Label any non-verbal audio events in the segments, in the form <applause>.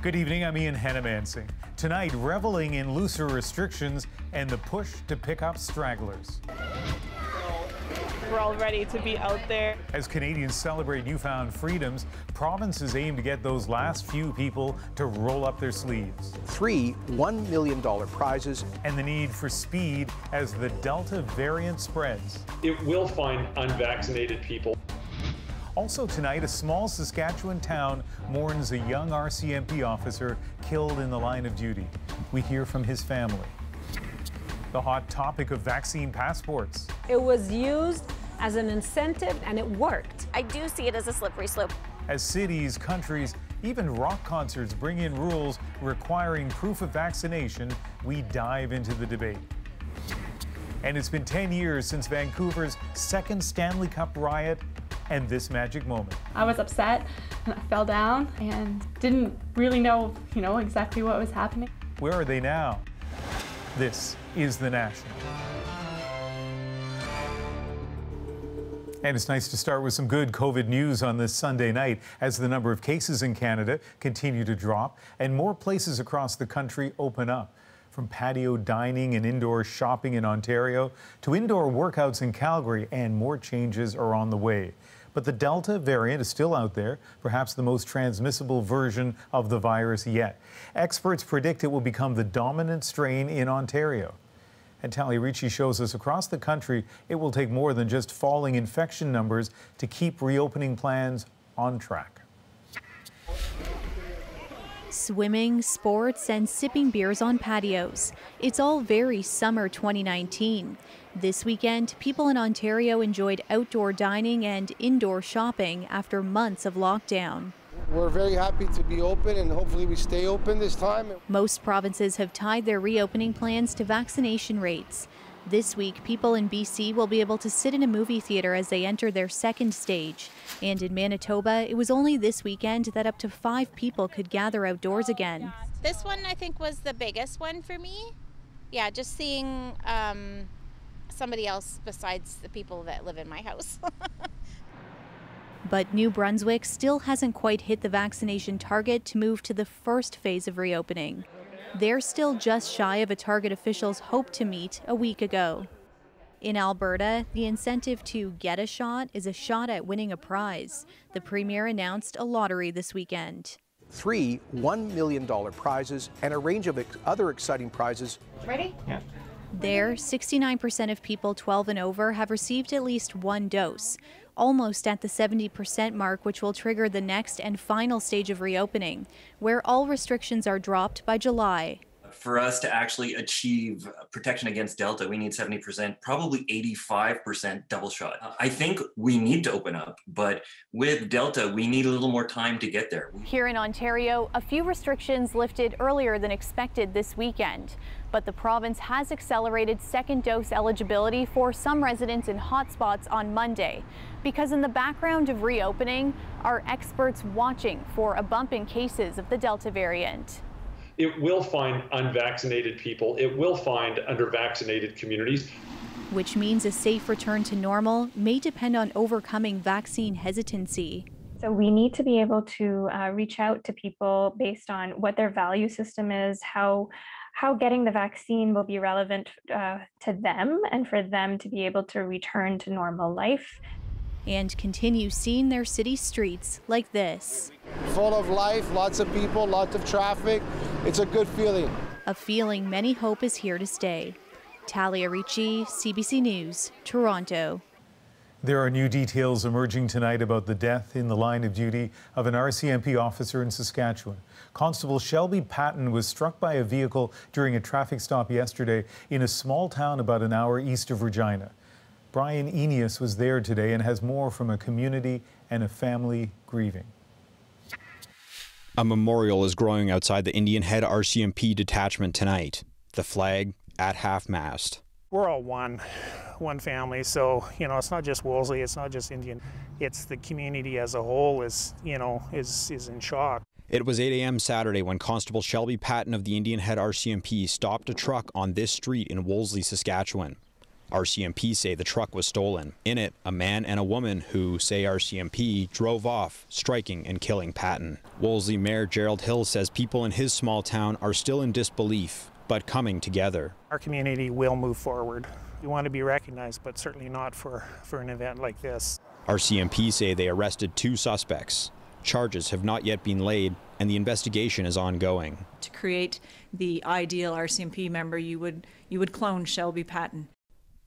Good evening, I'm Ian Hanomansing. Tonight, reveling in looser restrictions and the push to pick up stragglers. We're all ready to be out there. As Canadians celebrate newfound freedoms, provinces aim to get those last few people to roll up their sleeves. Three $1 million prizes. And the need for speed as the Delta variant spreads. It will find unvaccinated people. Also tonight, a small Saskatchewan town mourns a young RCMP officer killed in the line of duty. We hear from his family. The hot topic of vaccine passports. It was used as an incentive and it worked. I do see it as a slippery slope. As cities, countries, even rock concerts bring in rules requiring proof of vaccination, we dive into the debate. And it's been 10 years since Vancouver's second Stanley Cup riot and this magic moment. I was upset and I fell down and didn't really know, you know, exactly what was happening. Where are they now? This is The National. And it's nice to start with some good COVID news on this Sunday night as the number of cases in Canada continue to drop and more places across the country open up. From patio dining and indoor shopping in Ontario to indoor workouts in Calgary, and more changes are on the way. But the Delta variant is still out there, perhaps the most transmissible version of the virus yet. Experts predict it will become the dominant strain in Ontario. And Talia Ricci shows us across the country, it will take more than just falling infection numbers to keep reopening plans on track. Swimming, sports, and sipping beers on patios. It's all very summer 2019. This weekend, people in Ontario enjoyed outdoor dining and indoor shopping after months of lockdown. We're very happy to be open and hopefully we stay open this time. Most provinces have tied their reopening plans to vaccination rates. This week, people in BC will be able to sit in a movie theater as they enter their second stage. And in Manitoba, it was only this weekend that up to five people could gather outdoors again. This one, I think, was the biggest one for me. Yeah, just seeing um, somebody else besides the people that live in my house. <laughs> but New Brunswick still hasn't quite hit the vaccination target to move to the first phase of reopening. They're still just shy of a target officials hoped to meet a week ago. In Alberta, the incentive to get a shot is a shot at winning a prize. The Premier announced a lottery this weekend. Three $1 million prizes and a range of ex other exciting prizes. Ready? Yeah. There, 69% of people 12 and over have received at least one dose, almost at the 70% mark, which will trigger the next and final stage of reopening, where all restrictions are dropped by July for us to actually achieve protection against Delta, we need 70%, probably 85% double shot. I think we need to open up, but with Delta, we need a little more time to get there. Here in Ontario, a few restrictions lifted earlier than expected this weekend but the province has accelerated second dose eligibility for some residents in hotspots on Monday. Because in the background of reopening are experts watching for a bump in cases of the Delta variant it will find unvaccinated people, it will find undervaccinated communities. Which means a safe return to normal may depend on overcoming vaccine hesitancy. So we need to be able to uh, reach out to people based on what their value system is, how how getting the vaccine will be relevant uh, to them, and for them to be able to return to normal life and continue seeing their city streets like this. Full of life, lots of people, lots of traffic. It's a good feeling. A feeling many hope is here to stay. Talia Ricci, CBC News, Toronto. There are new details emerging tonight about the death in the line of duty of an RCMP officer in Saskatchewan. Constable Shelby Patton was struck by a vehicle during a traffic stop yesterday in a small town about an hour east of Regina. Bryan Eneas was there today and has more from a community and a family grieving. A memorial is growing outside the Indian Head RCMP detachment tonight. The flag at half mast. We're all one, one family. So you know, it's not just Wolseley, it's not just Indian. It's the community as a whole is you know is is in shock. It was 8 a.m. Saturday when Constable Shelby Patton of the Indian Head RCMP stopped a truck on this street in Wolseley, Saskatchewan. RCMP say the truck was stolen. In it, a man and a woman who, say RCMP, drove off, striking and killing Patton. Wolseley Mayor Gerald Hill says people in his small town are still in disbelief, but coming together. Our community will move forward. We want to be recognized, but certainly not for, for an event like this. RCMP say they arrested two suspects. Charges have not yet been laid, and the investigation is ongoing. To create the ideal RCMP member, you would you would clone Shelby Patton.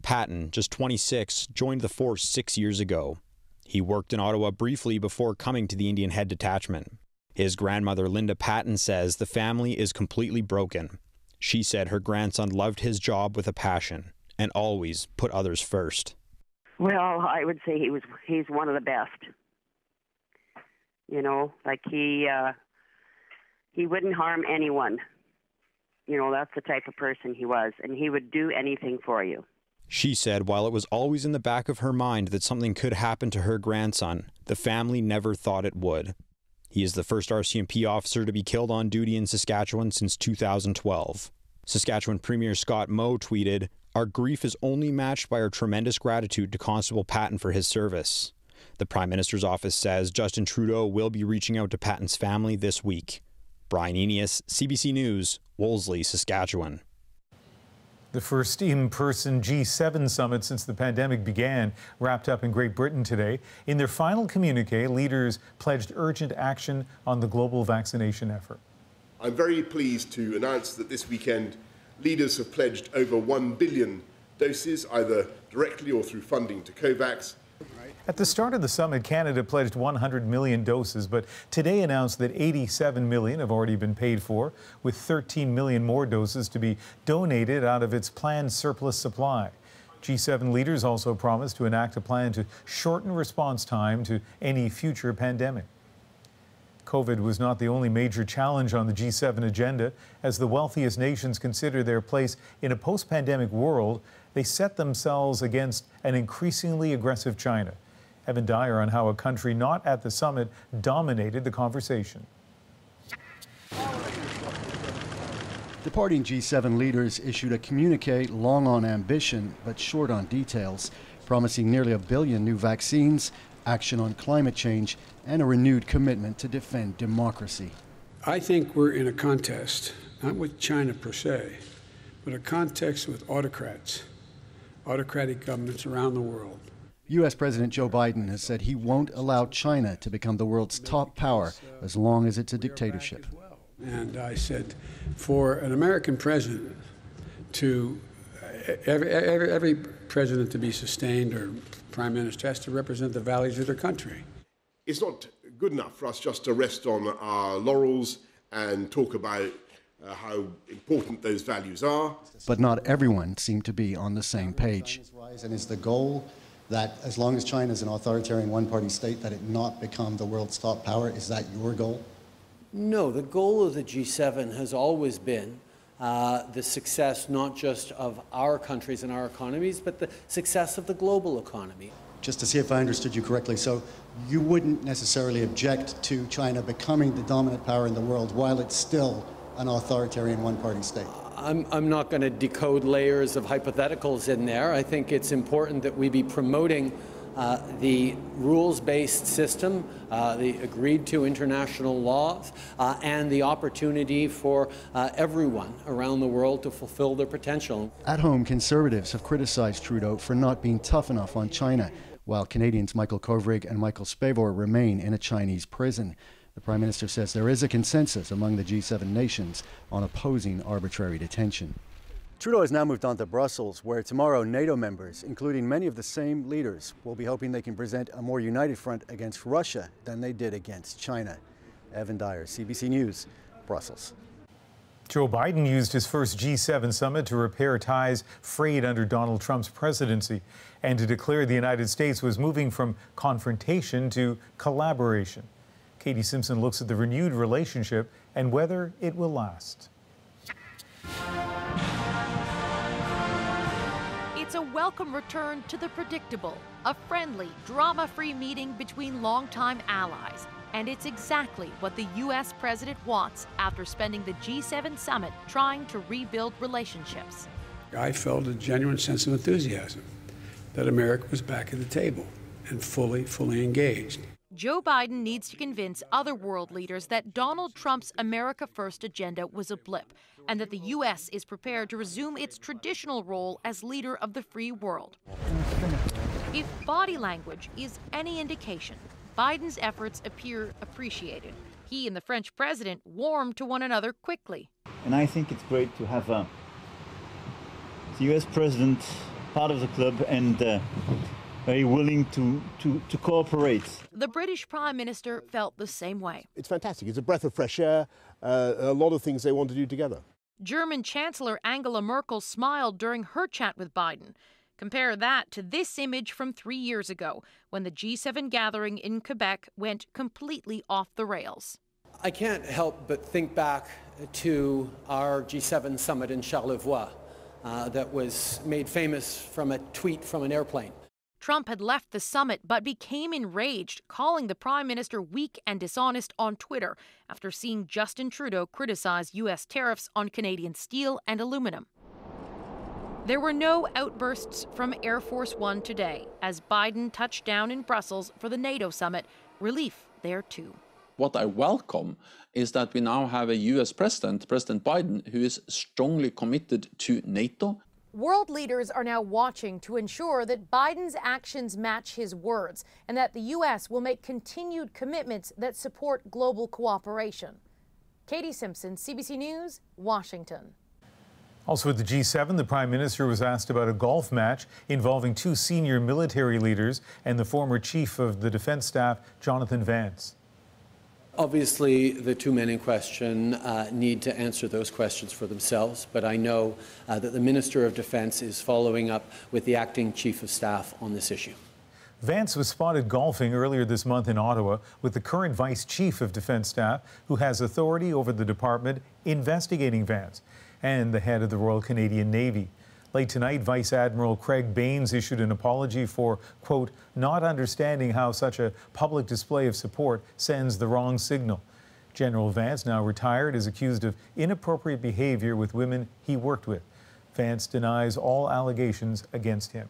Patton, just 26, joined the force six years ago. He worked in Ottawa briefly before coming to the Indian Head Detachment. His grandmother, Linda Patton, says the family is completely broken. She said her grandson loved his job with a passion and always put others first. Well, I would say he was he's one of the best. You know, like he uh he wouldn't harm anyone. You know, that's the type of person he was and he would do anything for you. She said while it was always in the back of her mind that something could happen to her grandson, the family never thought it would. He is the first RCMP officer to be killed on duty in Saskatchewan since 2012. Saskatchewan Premier Scott Moe tweeted, Our grief is only matched by our tremendous gratitude to Constable Patton for his service. The Prime Minister's office says Justin Trudeau will be reaching out to Patton's family this week. Bryan Eneas, CBC News, Wolseley, Saskatchewan. The first in person G7 summit since the pandemic began wrapped up in Great Britain today. In their final communique, leaders pledged urgent action on the global vaccination effort. I'm very pleased to announce that this weekend leaders have pledged over 1 billion doses, either directly or through funding to COVAX, at the start of the summit, Canada pledged 100 million doses, but today announced that 87 million have already been paid for, with 13 million more doses to be donated out of its planned surplus supply. G7 leaders also promised to enact a plan to shorten response time to any future pandemic. COVID was not the only major challenge on the G7 agenda. As the wealthiest nations consider their place in a post pandemic world, they set themselves against an increasingly aggressive China. Evan Dyer on how a country not at the summit dominated the conversation. Departing G7 leaders issued a communique long on ambition but short on details, promising nearly a billion new vaccines, action on climate change, and a renewed commitment to defend democracy. I think we're in a contest, not with China per se, but a contest with autocrats, autocratic governments around the world U.S. President Joe Biden has said he won't allow China to become the world's top power as long as it's a dictatorship. And I said, for an American president to, every, every, every president to be sustained or prime minister has to represent the values of their country. It's not good enough for us just to rest on our laurels and talk about uh, how important those values are. But not everyone seemed to be on the same page. And is the goal that as long as China is an authoritarian one-party state, that it not become the world's top power? Is that your goal? No, the goal of the G7 has always been uh, the success not just of our countries and our economies, but the success of the global economy. Just to see if I understood you correctly, so you wouldn't necessarily object to China becoming the dominant power in the world while it's still an authoritarian one-party state? I'm, I'm not going to decode layers of hypotheticals in there. I think it's important that we be promoting uh, the rules-based system, uh, the agreed-to international laws, uh, and the opportunity for uh, everyone around the world to fulfill their potential. At home, conservatives have criticized Trudeau for not being tough enough on China, while Canadians Michael Kovrig and Michael Spavor remain in a Chinese prison. The Prime Minister says there is a consensus among the G7 nations on opposing arbitrary detention. Trudeau has now moved on to Brussels, where tomorrow NATO members, including many of the same leaders, will be hoping they can present a more united front against Russia than they did against China. Evan Dyer, CBC News, Brussels. Joe Biden used his first G7 summit to repair ties frayed under Donald Trump's presidency and to declare the United States was moving from confrontation to collaboration. Katie Simpson looks at the renewed relationship and whether it will last. It's a welcome return to the predictable, a friendly, drama free meeting between longtime allies. And it's exactly what the U.S. president wants after spending the G7 summit trying to rebuild relationships. I felt a genuine sense of enthusiasm that America was back at the table and fully, fully engaged. Joe Biden needs to convince other world leaders that Donald Trump's America First agenda was a blip and that the U.S. is prepared to resume its traditional role as leader of the free world. If body language is any indication, Biden's efforts appear appreciated. He and the French president warmed to one another quickly. And I think it's great to have uh, the U.S. president part of the club and uh, very willing to, to, to cooperate. The British Prime Minister felt the same way. It's fantastic. It's a breath of fresh air, uh, a lot of things they want to do together. German Chancellor Angela Merkel smiled during her chat with Biden. Compare that to this image from three years ago when the G7 gathering in Quebec went completely off the rails. I can't help but think back to our G7 summit in Charlevoix uh, that was made famous from a tweet from an airplane. Trump had left the summit but became enraged, calling the prime minister weak and dishonest on Twitter after seeing Justin Trudeau criticize U.S. tariffs on Canadian steel and aluminum. There were no outbursts from Air Force One today as Biden touched down in Brussels for the NATO summit. Relief there, too. What I welcome is that we now have a US president, President Biden, who is strongly committed to NATO World leaders are now watching to ensure that Biden's actions match his words and that the U.S. will make continued commitments that support global cooperation. Katie Simpson, CBC News, Washington. Also at the G7, the Prime Minister was asked about a golf match involving two senior military leaders and the former Chief of the Defense Staff, Jonathan Vance. Obviously, the two men in question uh, need to answer those questions for themselves, but I know uh, that the Minister of Defense is following up with the acting Chief of Staff on this issue. Vance was spotted golfing earlier this month in Ottawa with the current Vice Chief of Defense Staff, who has authority over the department investigating Vance, and the head of the Royal Canadian Navy. Late tonight, Vice Admiral Craig Baines issued an apology for, quote, not understanding how such a public display of support sends the wrong signal. General Vance, now retired, is accused of inappropriate behavior with women he worked with. Vance denies all allegations against him.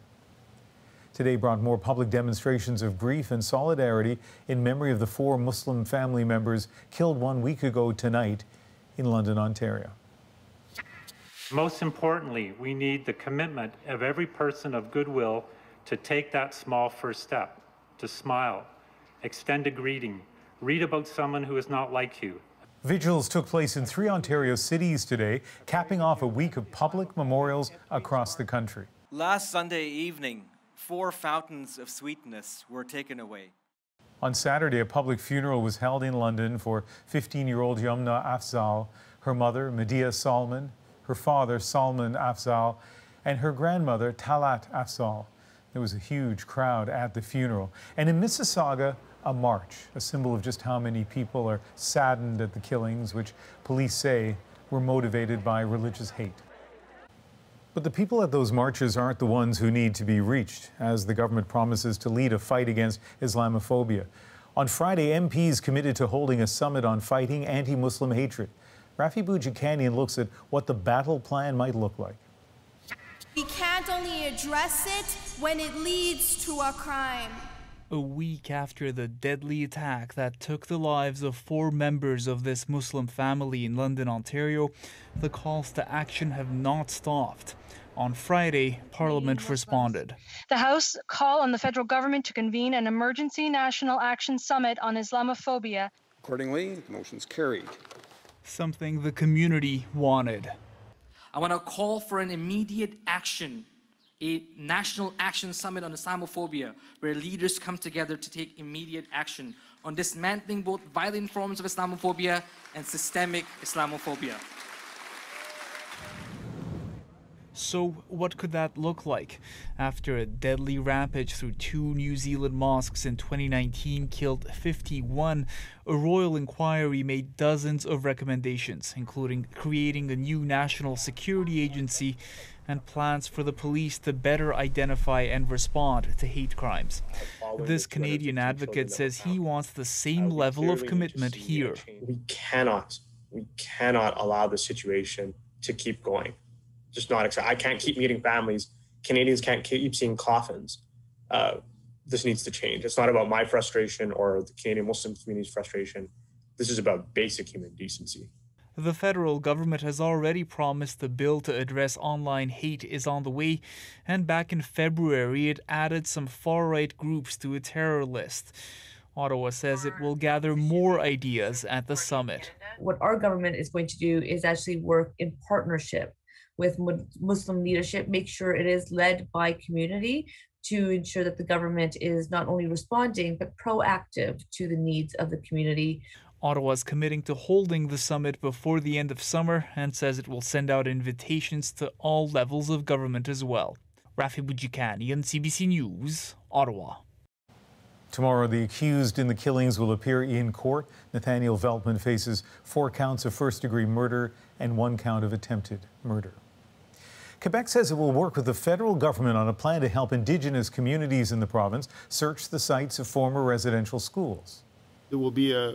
Today brought more public demonstrations of grief and solidarity in memory of the four Muslim family members killed one week ago tonight in London, Ontario. Most importantly, we need the commitment of every person of goodwill to take that small first step, to smile, extend a greeting, read about someone who is not like you. Vigils took place in three Ontario cities today, capping off a week of public memorials across the country. Last Sunday evening, four fountains of sweetness were taken away. On Saturday, a public funeral was held in London for 15 year old Yumna Afzal, her mother, Madiha Salman, her father, Salman Afzal, and her grandmother, Talat Afzal. There was a huge crowd at the funeral. And in Mississauga, a march, a symbol of just how many people are saddened at the killings, which police say were motivated by religious hate. But the people at those marches aren't the ones who need to be reached, as the government promises to lead a fight against Islamophobia. On Friday, MPs committed to holding a summit on fighting anti Muslim hatred. Raffy Boudjikanian looks at what the battle plan might look like. We can't only address it when it leads to a crime. A week after the deadly attack that took the lives of four members of this Muslim family in London, Ontario, the calls to action have not stopped. On Friday, Parliament responded. The House call on the federal government to convene an emergency national action summit on Islamophobia. Accordingly, the motion's carried something the community wanted. I want to call for an immediate action, a national action summit on Islamophobia, where leaders come together to take immediate action on dismantling both violent forms of Islamophobia and systemic Islamophobia. So, what could that look like? After a deadly rampage through two New Zealand mosques in 2019 killed 51, a royal inquiry made dozens of recommendations, including creating a new national security agency and plans for the police to better identify and respond to hate crimes. This Canadian advocate says he wants the same uh, level of commitment here. We cannot, we cannot allow the situation to keep going just not accept. I can't keep meeting families. Canadians can't keep seeing coffins. Uh, this needs to change. It's not about my frustration or the Canadian Muslim community's frustration. This is about basic human decency. The federal government has already promised the bill to address online hate is on the way, and back in February it added some far right groups to a terror list. Ottawa says it will gather more ideas at the summit. What our government is going to do is actually work in partnership with Muslim leadership, make sure it is led by community to ensure that the government is not only responding but proactive to the needs of the community. Ottawa is committing to holding the summit before the end of summer and says it will send out invitations to all levels of government as well. Raffy Boudjikanian, CBC News, Ottawa. Tomorrow, the accused in the killings will appear in court. Nathaniel Veltman faces four counts of first degree murder and one count of attempted murder. Quebec says it will work with the federal government on a plan to help Indigenous communities in the province search the sites of former residential schools. There will be a,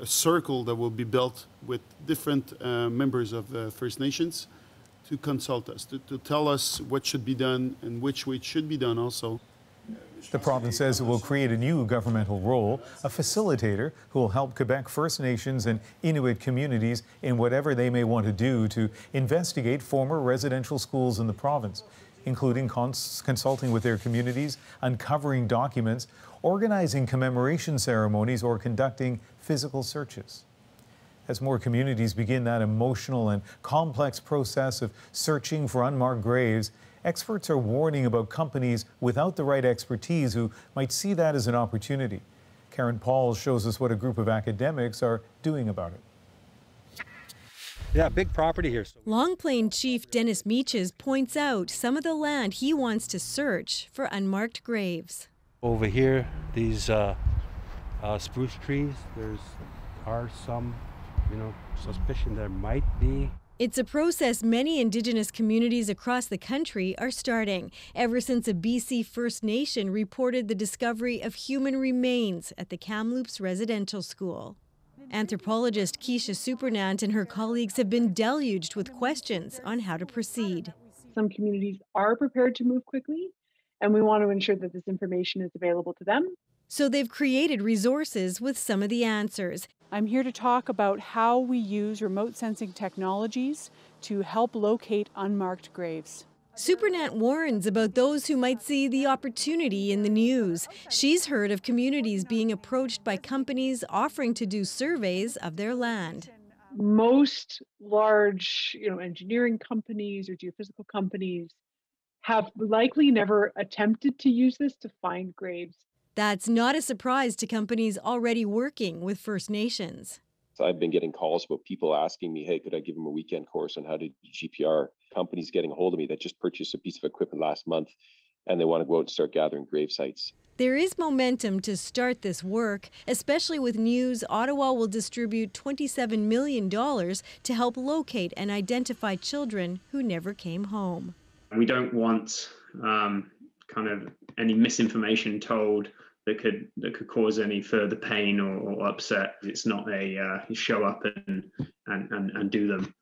a circle that will be built with different uh, members of the First Nations to consult us, to, to tell us what should be done and which way it should be done also. The province says it will create a new governmental role, a facilitator who will help Quebec First Nations and Inuit communities in whatever they may want to do to investigate former residential schools in the province, including cons consulting with their communities, uncovering documents, organizing commemoration ceremonies, or conducting physical searches. As more communities begin that emotional and complex process of searching for unmarked graves, Experts are warning about companies without the right expertise who might see that as an opportunity. Karen Pauls shows us what a group of academics are doing about it. Yeah, big property here. Long Plain Chief Dennis Meeches points out some of the land he wants to search for unmarked graves. Over here, these uh, uh, spruce trees, there's are some, you know, suspicion there might be it's a process many Indigenous communities across the country are starting, ever since a BC First Nation reported the discovery of human remains at the Kamloops Residential School. Anthropologist Kisha Supernant and her colleagues have been deluged with questions on how to proceed. Some communities are prepared to move quickly, and we want to ensure that this information is available to them. So they've created resources with some of the answers, I'm here to talk about how we use remote sensing technologies to help locate unmarked graves. Supernant warns about those who might see the opportunity in the news. She's heard of communities being approached by companies offering to do surveys of their land. Most large, you know, engineering companies or geophysical companies have likely never attempted to use this to find graves. That's not a surprise to companies already working with First Nations. I've been getting calls about people asking me, hey, could I give them a weekend course on how to do GPR? Companies getting a hold of me that just purchased a piece of equipment last month and they want to go out and start gathering grave sites. There is momentum to start this work, especially with news Ottawa will distribute $27 million to help locate and identify children who never came home. We don't want um, kind of any misinformation told that could that could cause any further pain or, or upset. It's not a uh, show up and, and, and, and do them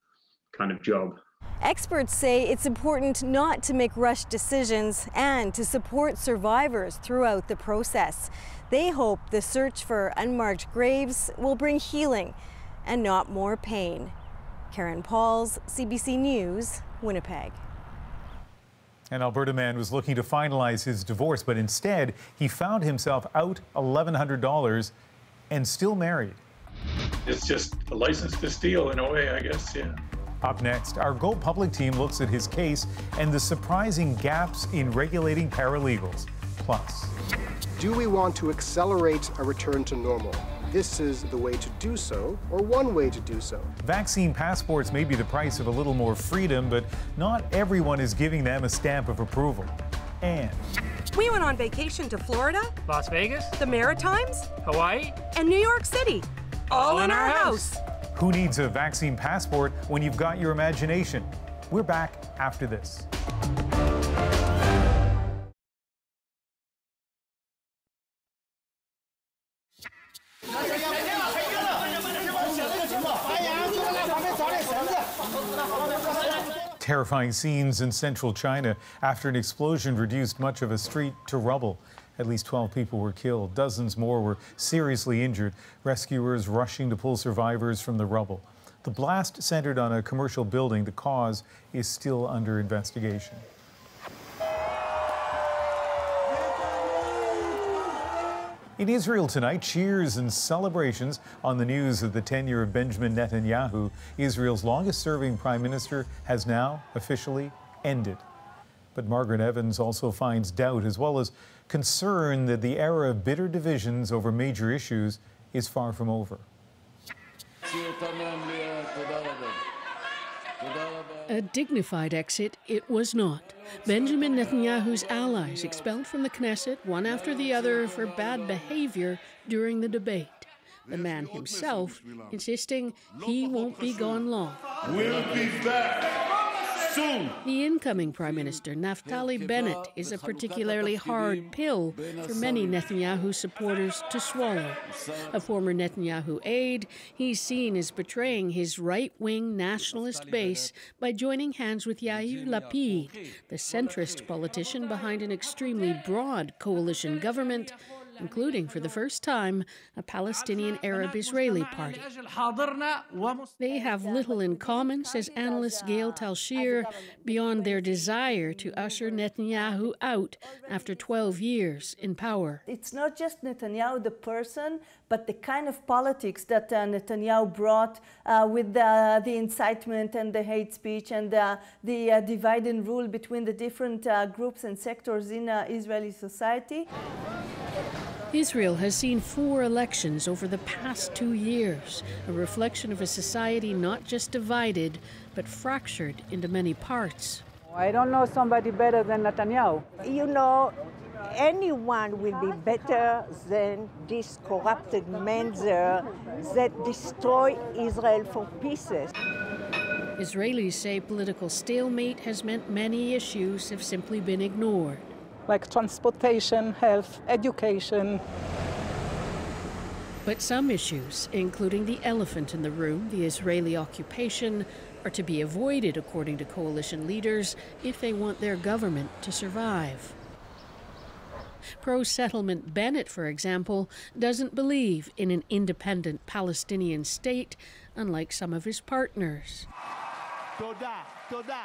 kind of job. Experts say it's important not to make rushed decisions and to support survivors throughout the process. They hope the search for unmarked graves will bring healing and not more pain. Karen Pauls, CBC News, Winnipeg. An Alberta man was looking to finalize his divorce, but instead he found himself out $1,100 and still married. It's just a license to steal in a way, I guess, yeah. Up next, our Go Public team looks at his case and the surprising gaps in regulating paralegals. Plus, do we want to accelerate a return to normal? This is the way to do so, or one way to do so. Vaccine passports may be the price of a little more freedom, but not everyone is giving them a stamp of approval. And we went on vacation to Florida, Las Vegas, the Maritimes, Hawaii, and New York City, all, all in, in, our, our house. house. Who needs a vaccine passport when you've got your imagination? We're back after this. Terrifying scenes in central China after an explosion reduced much of a street to rubble. At least 12 people were killed. Dozens more were seriously injured. Rescuers rushing to pull survivors from the rubble. The blast centered on a commercial building. The cause is still under investigation. In Israel tonight, cheers and celebrations on the news of the tenure of Benjamin Netanyahu. Israel's longest serving prime minister has now officially ended. But Margaret Evans also finds doubt as well as concern that the era of bitter divisions over major issues is far from over. A dignified exit it was not. Benjamin Netanyahu's allies expelled from the Knesset one after the other for bad behavior during the debate. The man himself insisting he won't be gone long. We'll be back soon. The incoming Prime Minister, Naftali Bennett, is a particularly hard pill for many Netanyahu supporters to swallow. A former Netanyahu aide, he's seen as betraying his right wing nationalist base by joining hands with Yair Lapid, the centrist politician behind an extremely broad coalition government including for the first time a Palestinian Arab Israeli party. They have little in common, says analyst Gayil Talshir, beyond their desire to usher Netanyahu out after 12 years in power. It's not just Netanyahu, the person, but the kind of politics that uh, Netanyahu brought uh, with the, the, incitement and the hate speech and uh, the uh, divide and rule between the different uh, groups and sectors in uh, Israeli society. Israel has seen four elections over the past two years, a reflection of a society not just divided, but fractured into many parts. I don't know somebody better than Netanyahu. You know, anyone will be better than this corrupted man there that destroy Israel for pieces. Israelis say political stalemate has meant many issues have simply been ignored like transportation, health, education. But some issues, including the elephant in the room, the Israeli occupation, are to be avoided, according to coalition leaders, if they want their government to survive. Pro settlement Bennett, for example, doesn't believe in an independent Palestinian state, unlike some of his partners.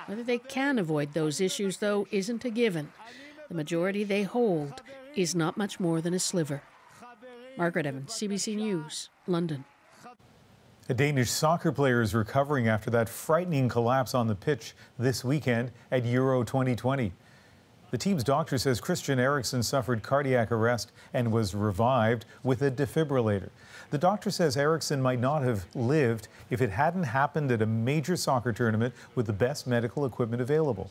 Whether they can avoid those issues, though, isn't a given the majority they hold is not much more than a sliver. Margaret Evans, CBC News, London. A Danish soccer player is recovering after that frightening collapse on the pitch this weekend at Euro 2020. The team's doctor says Christian Eriksen suffered cardiac arrest and was revived with a defibrillator. The doctor says Eriksen might not have lived if it hadn't happened at a major soccer tournament with the best medical equipment available.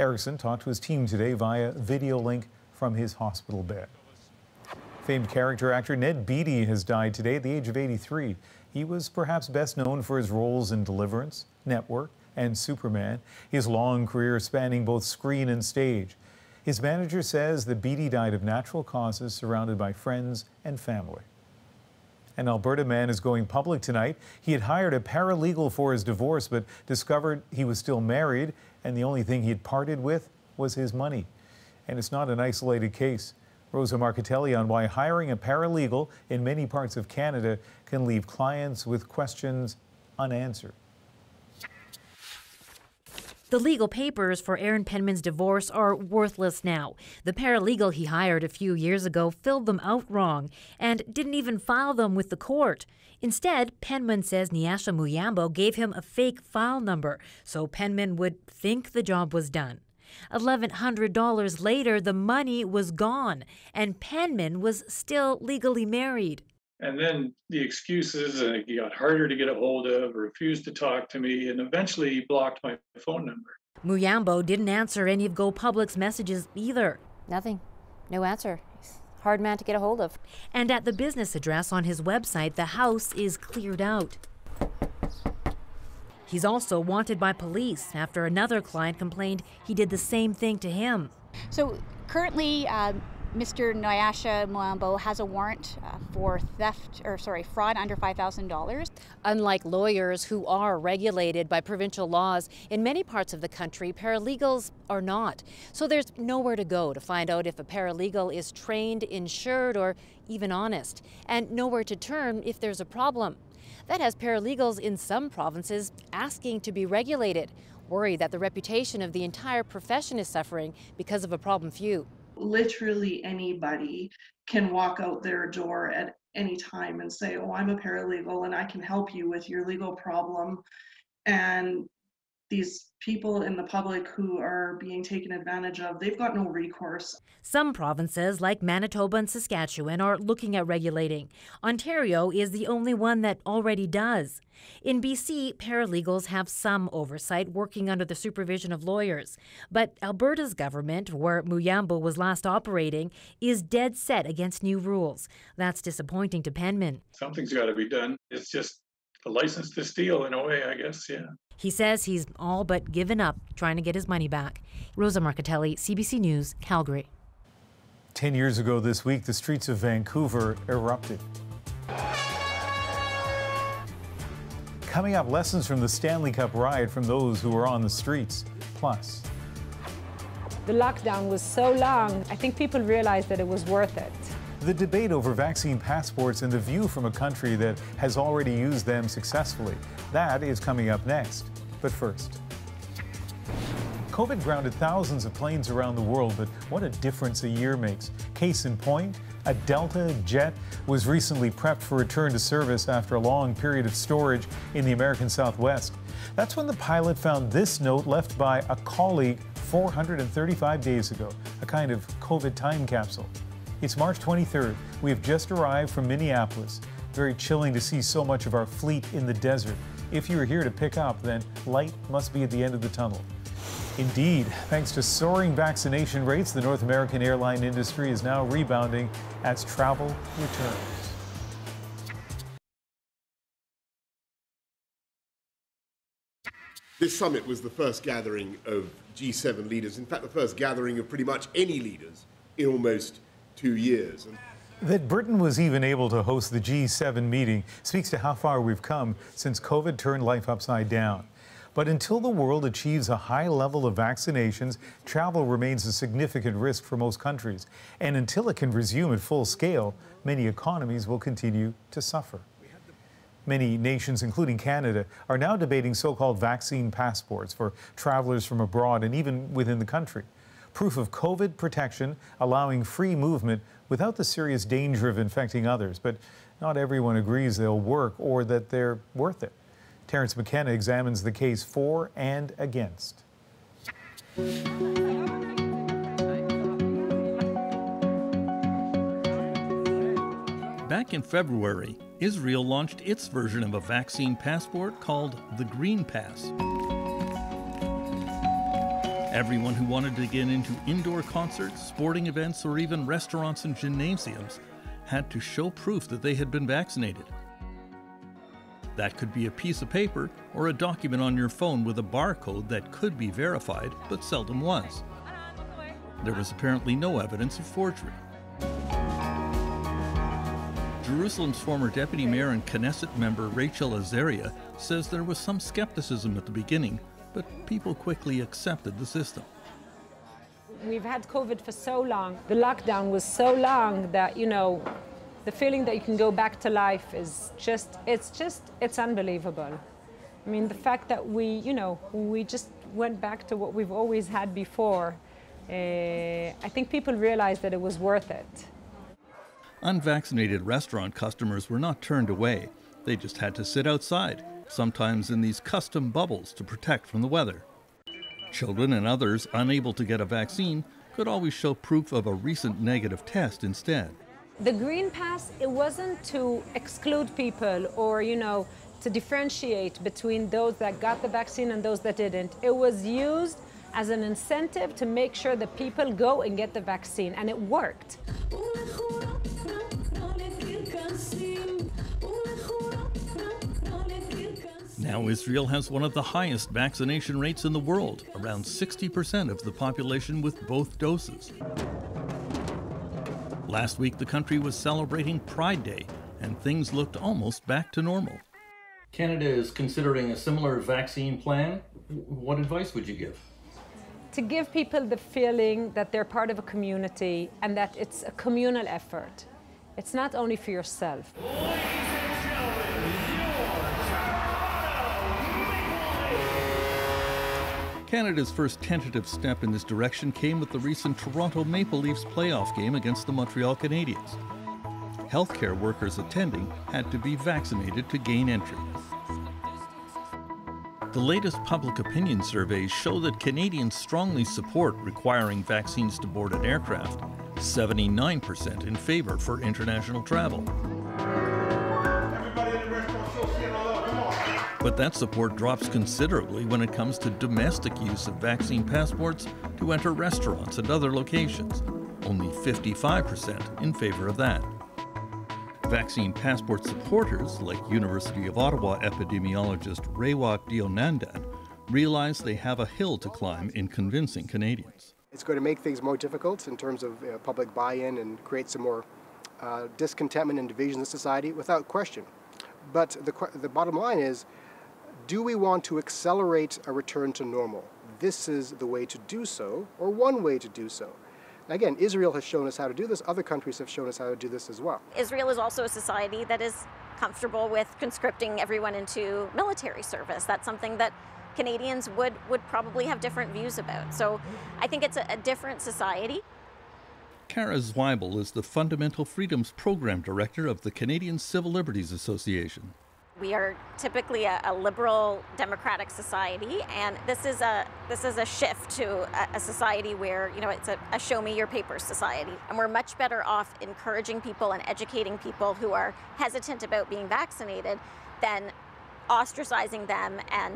Eriksen talked to his team today via video link from his hospital bed. Famed character actor Ned Beatty has died today at the age of 83. He was perhaps best known for his roles in Deliverance, Network, and Superman, his long career spanning both screen and stage. His manager says that Beatty died of natural causes, surrounded by friends and family. An Alberta man is going public tonight. He had hired a paralegal for his divorce, but discovered he was still married, and the only thing he had parted with was his money. And it's not an isolated case. Rosa Marchitelli on why hiring a paralegal in many parts of Canada can leave clients with questions unanswered. The legal papers for Aaron Penman's divorce are worthless now. The paralegal he hired a few years ago filled them out wrong and didn't even file them with the court. Instead, Penman says Nyasha Muyambo gave him a fake file number so Penman would think the job was done. $1,100 later, the money was gone, and Penman was still legally married. And then the excuses, uh, he got harder to get a hold of, refused to talk to me, and eventually he blocked my phone number. Muyambo didn't answer any of Go Public's messages either. Nothing. No answer. Hard man to get a hold of. And at the business address on his website, the house is cleared out. He's also wanted by police after another client complained he did the same thing to him. So currently, um, Mr. Nyasha Mwambo has a warrant uh, for theft or sorry, fraud under $5,000. Unlike lawyers who are regulated by provincial laws, in many parts of the country, paralegals are not. So there's nowhere to go to find out if a paralegal is trained, insured, or even honest, and nowhere to turn if there's a problem. That has paralegals in some provinces asking to be regulated, worried that the reputation of the entire profession is suffering because of a problem few literally anybody can walk out their door at any time and say, Oh, I'm a paralegal and I can help you with your legal problem. And these people in the public who are being taken advantage of, they've got no recourse. Some provinces, like Manitoba and Saskatchewan, are looking at regulating. Ontario is the only one that already does. In BC, paralegals have some oversight working under the supervision of lawyers. But Alberta's government, where Muyambo was last operating, is dead set against new rules. That's disappointing to Penman. Something's got to be done. It's just a license to steal in a way, I guess, yeah. He says he's all but given up trying to get his money back. Rosa Marchitelli, CBC News, Calgary. Ten years ago this week, the streets of Vancouver erupted. Coming up, lessons from the Stanley Cup riot from those who were on the streets. Plus, the lockdown was so long, I think people realized that it was worth it. The debate over vaccine passports and the view from a country that has already used them successfully. That is coming up next. But first, COVID grounded thousands of planes around the world, but what a difference a year makes. Case in point, a Delta jet was recently prepped for return to service after a long period of storage in the American Southwest. That's when the pilot found this note left by a colleague 435 days ago, a kind of COVID time capsule. It's March 23rd. We have just arrived from Minneapolis. Very chilling to see so much of our fleet in the desert. If you are here to pick up, then light must be at the end of the tunnel. Indeed, thanks to soaring vaccination rates, the North American airline industry is now rebounding as travel returns. This summit was the first gathering of G7 leaders, in fact, the first gathering of pretty much any leaders in almost two years. That Britain was even able to host the G7 meeting speaks to how far we've come since COVID turned life upside down. But until the world achieves a high level of vaccinations, travel remains a significant risk for most countries. And until it can resume at full scale, many economies will continue to suffer. Many nations, including Canada, are now debating so called vaccine passports for travelers from abroad and even within the country proof of COVID protection, allowing free movement without the serious danger of infecting others. But not everyone agrees they'll work or that they're worth it. Terence McKenna examines the case for and against. Back in February, Israel launched its version of a vaccine passport called the Green Pass. Everyone who wanted to get into indoor concerts, sporting events, or even restaurants and gymnasiums had to show proof that they had been vaccinated. That could be a piece of paper or a document on your phone with a barcode that could be verified, but seldom was. There was apparently no evidence of forgery. Jerusalem's former deputy mayor and Knesset member Rachel Azaria says there was some skepticism at the beginning but people quickly accepted the system. We've had COVID for so long, the lockdown was so long that, you know, the feeling that you can go back to life is just, it's just, it's unbelievable. I mean, the fact that we, you know, we just went back to what we've always had before, uh, I think people realized that it was worth it. Unvaccinated restaurant customers were not turned away. They just had to sit outside sometimes in these custom bubbles to protect from the weather. Children and others unable to get a vaccine could always show proof of a recent negative test instead. The Green Pass, it wasn't to exclude people or, you know, to differentiate between those that got the vaccine and those that didn't. It was used as an incentive to make sure that people go and get the vaccine, and it worked. Now, Israel has one of the highest vaccination rates in the world, around 60% of the population with both doses. Last week, the country was celebrating Pride Day, and things looked almost back to normal. Canada is considering a similar vaccine plan. What advice would you give? To give people the feeling that they're part of a community and that it's a communal effort. It's not only for yourself. Canada's first tentative step in this direction came with the recent Toronto Maple Leafs playoff game against the Montreal Canadiens. Healthcare workers attending had to be vaccinated to gain entry. The latest public opinion surveys show that Canadians strongly support requiring vaccines to board an aircraft, 79% in favor for international travel. But that support drops considerably when it comes to domestic use of vaccine passports to enter restaurants and other locations, only 55% in favor of that. Vaccine passport supporters, like University of Ottawa epidemiologist Raywat Deonandan, realize they have a hill to climb in convincing Canadians. It's going to make things more difficult in terms of uh, public buy-in and create some more uh, discontentment and division in society, without question. But the, the bottom line is, do we want to accelerate a return to normal? This is the way to do so, or one way to do so. Again, Israel has shown us how to do this. Other countries have shown us how to do this as well. Israel is also a society that is comfortable with conscripting everyone into military service. That's something that Canadians would, would probably have different views about. So I think it's a, a different society. Cara Zwibel is the Fundamental Freedoms Program Director of the Canadian Civil Liberties Association. We are typically a, a, liberal democratic society, and this is a this is a shift to a, a society where you know it's a, a, show me your papers society, and we're much better off encouraging people and educating people who are hesitant about being vaccinated than ostracizing them and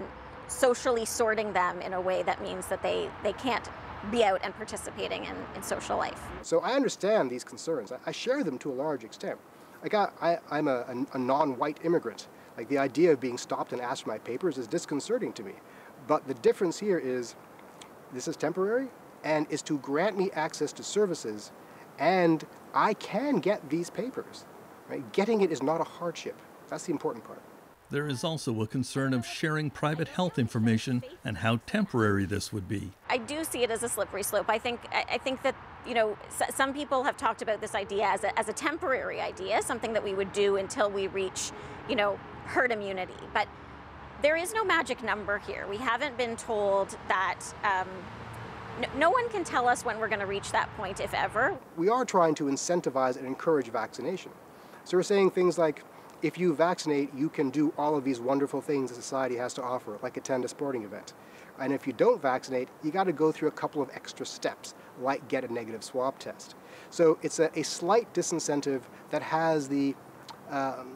socially sorting them in a way that means that they they can't be out and participating in, in social life. So I understand these concerns. I, I share them to a large extent. Like I, I, I'm a, a non-white immigrant. Like the idea of being stopped and asked for my papers is disconcerting to me. But the difference here is this is temporary and is to grant me access to services and I can get these papers. Right? Getting it is not a hardship. That's the important part. There is also a concern of sharing private health information and how temporary this would be. I do see it as a slippery slope. I think I think that you know some people have talked about this idea as a, as a temporary idea, something that we would do until we reach you know herd immunity. But there is no magic number here. We haven't been told that. Um, no one can tell us when we're going to reach that point, if ever. We are trying to incentivize and encourage vaccination. So we're saying things like, if you vaccinate, you can do all of these wonderful things that society has to offer, like attend a sporting event. And if you don't vaccinate, you got to go through a couple of extra steps, like get a negative swab test. So it's a, a slight disincentive that has the um,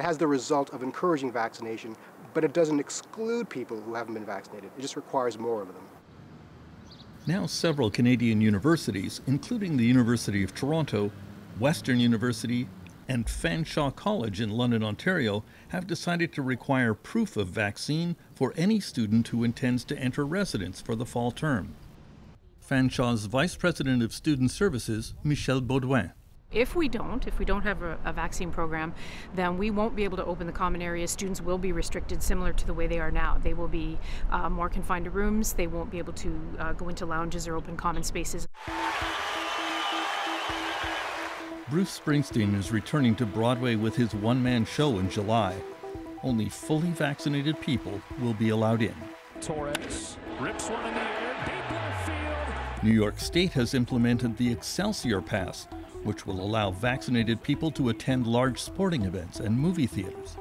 has the result of encouraging vaccination, but it doesn't exclude people who haven't been vaccinated. It just requires more of them. Now, several Canadian universities, including the University of Toronto, Western University, and Fanshawe College in London, Ontario, have decided to require proof of vaccine for any student who intends to enter residence for the fall term. Fanshawe's Vice President of Student Services, Michel Baudouin. If we don't, if we don't have a, a, vaccine program, then we won't be able to open the common areas. Students will be restricted similar to the way they are now. They will be uh, more confined to rooms. They won't be able to uh, go into lounges or open common spaces. Bruce Springsteen is returning to Broadway with his one man show in July. Only fully vaccinated people will be allowed in. Torres rips one in the air, deep left field. New York State has implemented the Excelsior Pass, which will allow vaccinated people to attend large sporting events and movie theaters.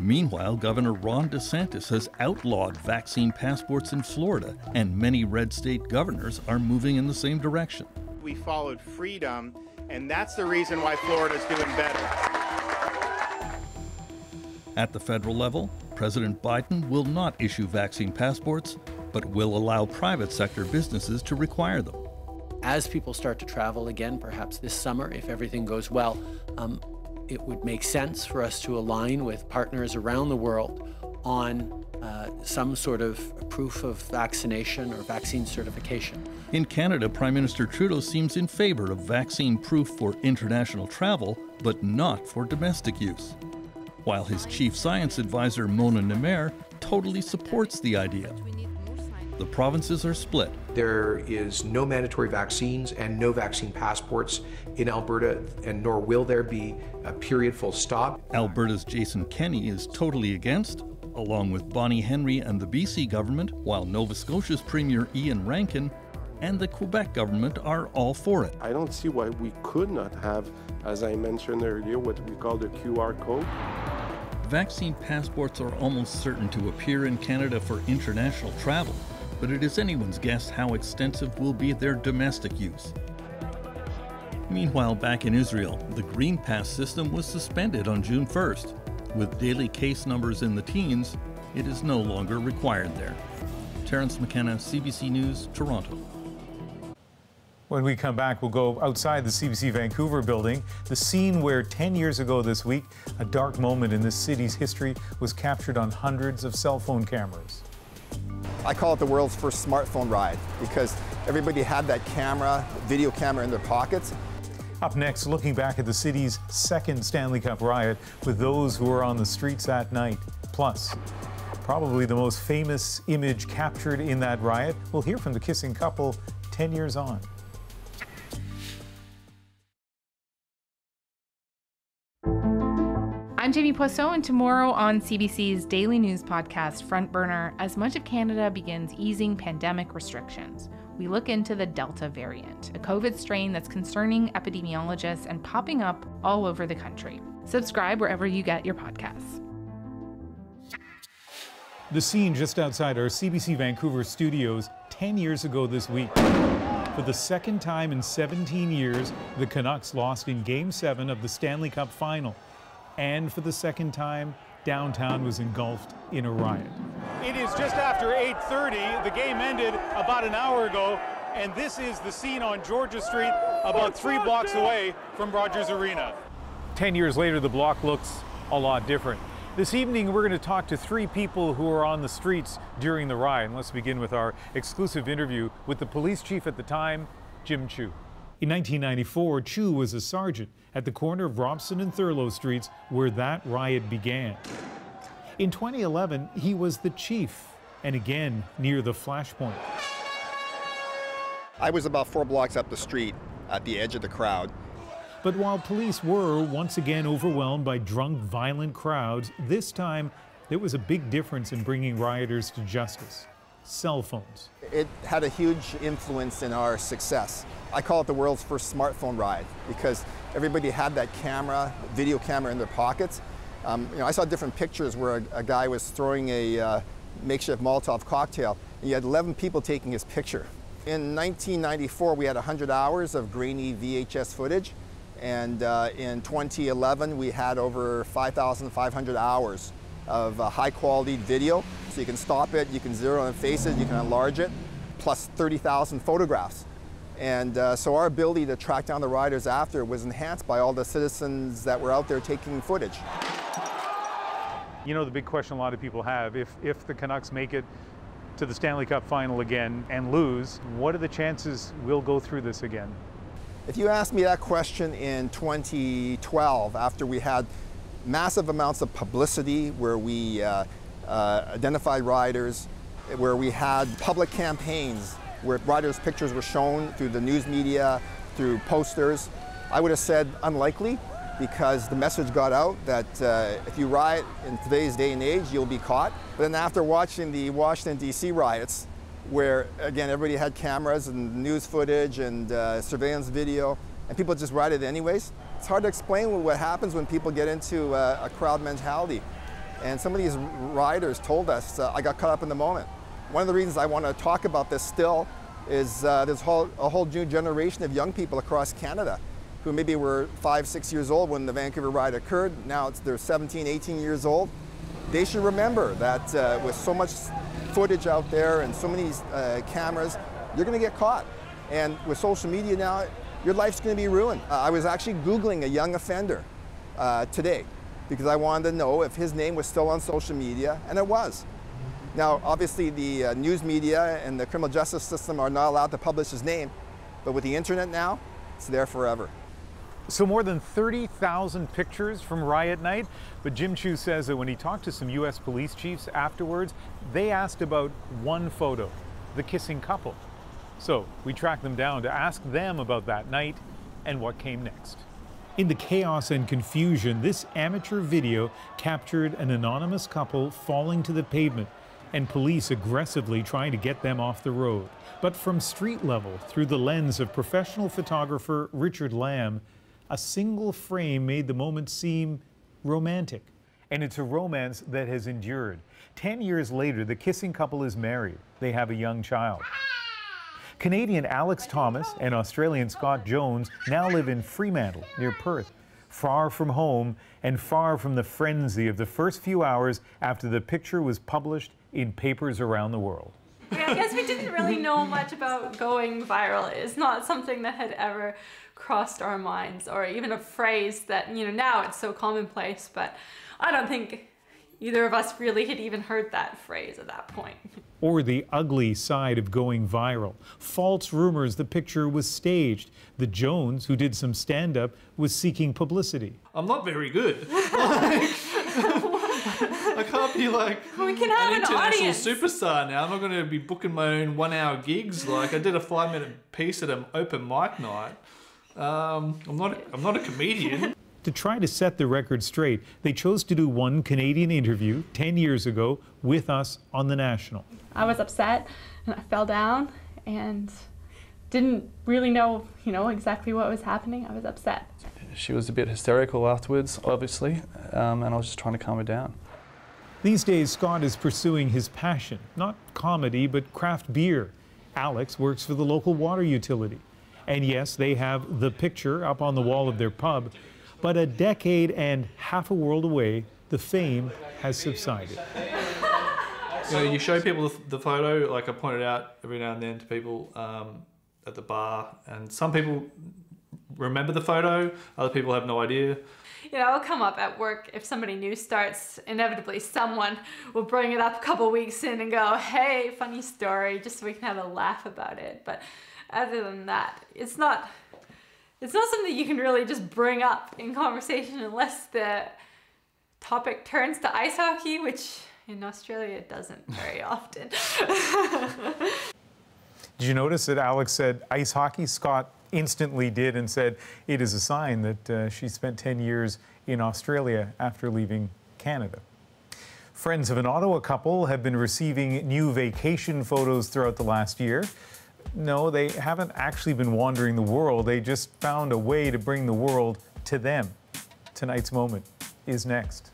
Meanwhile, Governor Ron DeSantis has outlawed vaccine passports in Florida, and many red state governors are moving in the same direction. We followed freedom, and that's the reason why Florida's doing better. At the federal level, President Biden will not issue vaccine passports, but will allow private sector businesses to require them as people start to travel again, perhaps this summer, if everything goes well, um, it would make sense for us to align with partners around the world on uh, some sort of proof of vaccination or vaccine certification In Canada, Prime Minister Trudeau seems in favor of vaccine proof for international travel, but not for domestic use. While his chief science advisor, Mona Nemer, totally supports the idea. The provinces are split. There is no mandatory vaccines and no vaccine passports in Alberta, and nor will there be a period full stop. Alberta's Jason Kenney is totally against, along with Bonnie Henry and the BC government, while Nova Scotia's Premier Iain Rankin and the Quebec government are all for it. I don't see why we could not have, as I mentioned earlier, what we call the QR code. Vaccine passports are almost certain to appear in Canada for international travel, but it is anyone's guess how extensive will be their domestic use. Meanwhile, back in Israel, the Green Pass system was suspended on June 1st. With daily case numbers in the teens, it is no longer required there. Terence McKenna, CBC News, Toronto. When we come back, we'll go outside the CBC Vancouver building. The scene where 10 years ago this week, a dark moment in this city's history was captured on hundreds of cell phone cameras. I call it the world's first smartphone ride because everybody had that camera, video camera in their pockets. Up next, looking back at the city's second Stanley Cup riot with those who were on the streets that night. Plus, probably the most famous image captured in that riot. We'll hear from the kissing couple 10 years on. I'm Jamie Poisson, and tomorrow on CBC's daily news podcast, Front Burner, as much of Canada begins easing pandemic restrictions, we look into the Delta variant, a COVID strain that's concerning epidemiologists and popping up all over the country. Subscribe wherever you get your podcasts. The scene just outside our CBC Vancouver studios 10 years ago this week. For the second time in 17 years, the Canucks lost in Game 7 of the Stanley Cup Final and for the second time, downtown was engulfed in a riot. It is just after 8.30. The game ended about an hour ago, and this is the scene on Georgia Street, about three blocks away from Rogers Arena. Ten years later, the block looks a lot different. This evening, we're going to talk to three people who were on the streets during the riot. And let's begin with our exclusive interview with the police chief at the time, Jim Chu. In 1994, Chu was a sergeant at the corner of Robson and Thurlow Streets where that riot began. In 2011, he was the chief, and again near the flashpoint. I was about four blocks up the street at the edge of the crowd. But while police were once again overwhelmed by drunk, violent crowds, this time there was a big difference in bringing rioters to justice cell phones. It had a huge influence in our success. I call it the world's first smartphone ride because everybody had that camera, video camera in their pockets. Um, you know, I saw different pictures where a, a guy was throwing a uh, makeshift Molotov cocktail and you had 11 people taking his picture. In 1994, we had 100 hours of grainy VHS footage. And uh, in 2011, we had over 5,500 hours of uh, high quality video. So you can stop it, you can zero in faces, you can enlarge it, plus 30,000 photographs. And uh, so our ability to track down the riders after was enhanced by all the citizens that were out there taking footage. You know, the big question a lot of people have, if, if the Canucks make it to the Stanley Cup final again and lose, what are the chances we'll go through this again? If you asked me that question in 2012, after we had massive amounts of publicity where we uh, uh, identified riders, where we had public campaigns where riders' pictures were shown through the news media, through posters. I would have said unlikely because the message got out that uh, if you riot in today's day and age, you'll be caught. But then after watching the Washington, D.C. riots, where again everybody had cameras and news footage and uh, surveillance video, and people just rioted anyways, it's hard to explain what happens when people get into uh, a crowd mentality. And some of these riders told us, uh, I got caught up in the moment. One of the reasons I want to talk about this still is uh, there's whole, a whole new generation of young people across Canada who maybe were five, six years old when the Vancouver riot occurred. Now they're 17, 18 years old. They should remember that uh, with so much footage out there and so many uh, cameras, you're going to get caught. And with social media now, your life's going to be ruined. Uh, I was actually Googling a young offender uh, today because I wanted to know if his name was still on social media, and it was. Now, obviously, the uh, news media and the criminal justice system are not allowed to publish his name, but with the internet now, it's there forever. So more than 30,000 pictures from riot night, but Jim Chu says that when he talked to some U.S. police chiefs afterwards, they asked about one photo, the kissing couple. So we tracked them down to ask them about that night and what came next. In the chaos and confusion, this amateur video captured an anonymous couple falling to the pavement and police aggressively trying to get them off the road. But from street level, through the lens of professional photographer Richard Lamb, a single frame made the moment seem romantic. And it's a romance that has endured. Ten years later, the kissing couple is married. They have a young child. Canadian Alex Thomas and Australian Scott Jones now live in Fremantle, near Perth, far from home and far from the frenzy of the first few hours after the picture was published in papers around the world. I guess we didn't really know much about going viral. It's not something that had ever crossed our minds or even a phrase that, you know, now it's so commonplace, but I don't think either of us really had even heard that phrase at that point. Or the ugly side of going viral. False rumors the picture was staged. The Jones, who did some stand up, was seeking publicity. I'm not very good. <laughs> I can't be like we can have an, an international audience. superstar now. I'm not going to be booking my own one hour gigs. Like I did a five minute piece at an open mic night. Um, I'm not. I'm not a comedian. To try to set the record straight, they chose to do one Canadian interview 10 years ago with us on The National. I was upset and I fell down and didn't really know, you know, exactly what was happening. I was upset. She was a bit hysterical afterwards, obviously, um, and I was just trying to calm her down. These days, Scott is pursuing his passion, not comedy, but craft beer. Alex works for the local water utility. And yes, they have the picture up on the wall of their pub, but a decade and half a world away, the fame has subsided. You know, you show people the, the photo. Like I pointed out every now and then to people um, at the bar, and some people remember the photo. Other people have no idea. You know, it'll come up at work if somebody new starts. Inevitably, someone will bring it up a couple weeks in and go, "Hey, funny story," just so we can have a laugh about it. But other than that, it's not. It's not something you can really just bring up in conversation unless the topic turns to ice hockey, which in Australia it doesn't very <laughs> often. Did you notice that Alex said ice hockey? Scott instantly did and said it is a sign that uh, she spent 10 years in Australia after leaving Canada. Friends of an Ottawa couple have been receiving new vacation photos throughout the last year. No, they haven't actually been wandering the world. They just found a way to bring the world to them. Tonight's moment is next.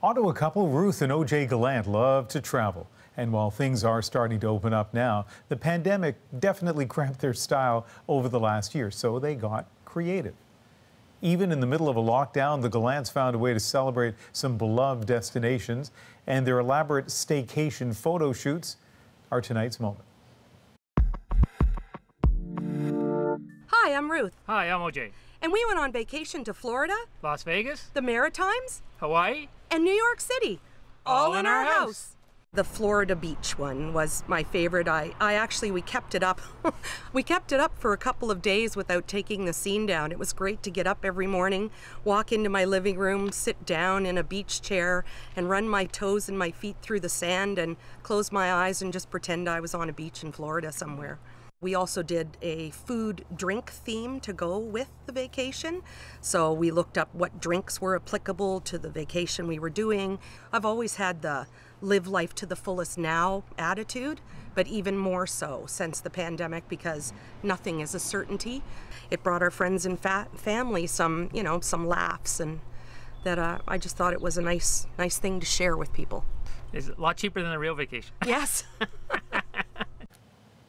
Ottawa couple Ruth and OJ Gallant love to travel. And while things are starting to open up now, the pandemic definitely cramped their style over the last year, so they got creative. Even in the middle of a lockdown, the Gallants found a way to celebrate some beloved destinations, and their elaborate staycation photo shoots are tonight's moment. Hi, I'm Ruth, Hi, I'm OJ. and we went on vacation to Florida, Las Vegas, the Maritimes, Hawaii, and New York City, All in our house. The Florida beach one was my favorite. I, I actually we kept it up. <laughs> we kept it up for a couple of days without taking the scene down. It was great to get up every morning, walk into my living room, sit down in a beach chair, and run my toes and my feet through the sand and close my eyes and just pretend I was on a beach in Florida somewhere. We also did a food drink theme to go with the vacation. So we looked up what drinks were applicable to the vacation we were doing. I've always had the live life to the fullest now attitude, but even more so since the pandemic because nothing is a certainty. It brought our friends and fa- family some, you know, some laughs and that uh, I just thought it was a nice nice thing to share with people. It's a lot cheaper than a real vacation. <laughs> Yes. <laughs>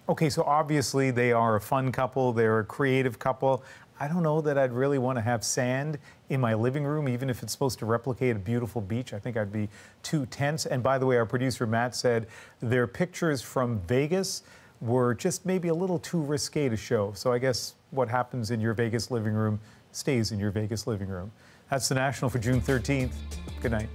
Okay, so obviously they are a fun couple, they're a creative couple. I don't know that I'd really want to have sand in my living room, even if it's supposed to replicate a beautiful beach. I think I'd be too tense. And by the way, our producer Matt said their pictures from Vegas were just maybe a little too risque to show. So I guess what happens in your Vegas living room stays in your Vegas living room. That's the National for June 13th. Good night.